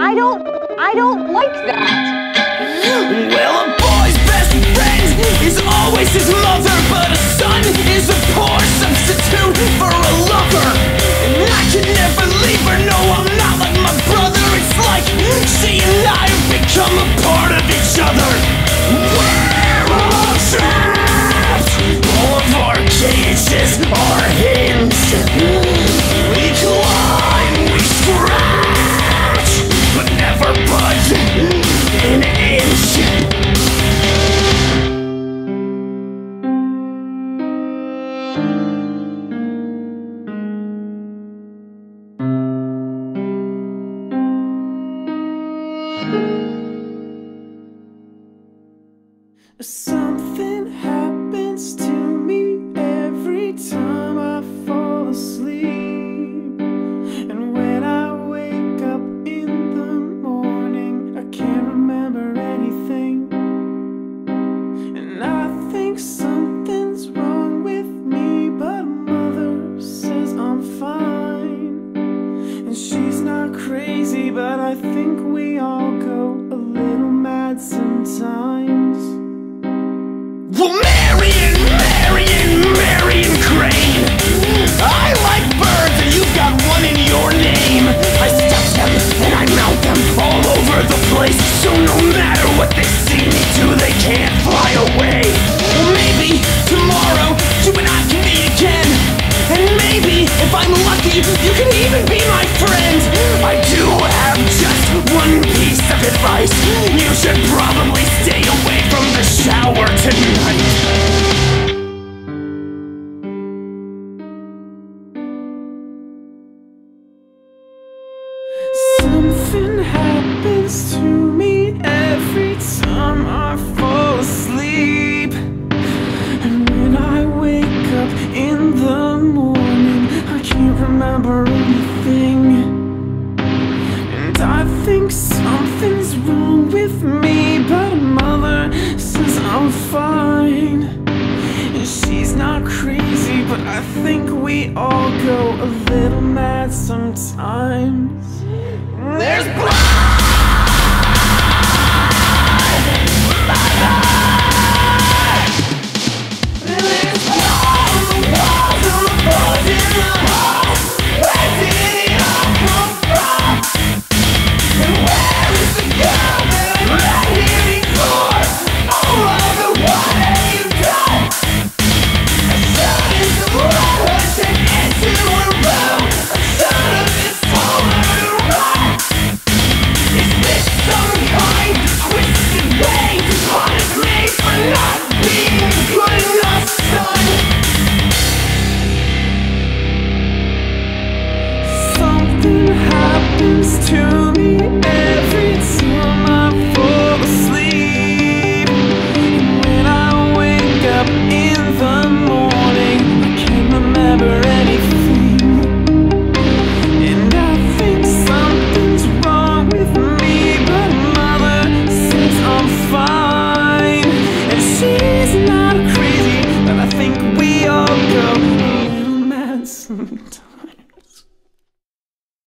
I don't, I don't like that. Well, a boy's best friend is always his mother, but a son is a poor substitute for a So but I think we all go a little mad sometimes. sacrifice. You should probably I think we all go a little mad sometimes There's mm. blood! important.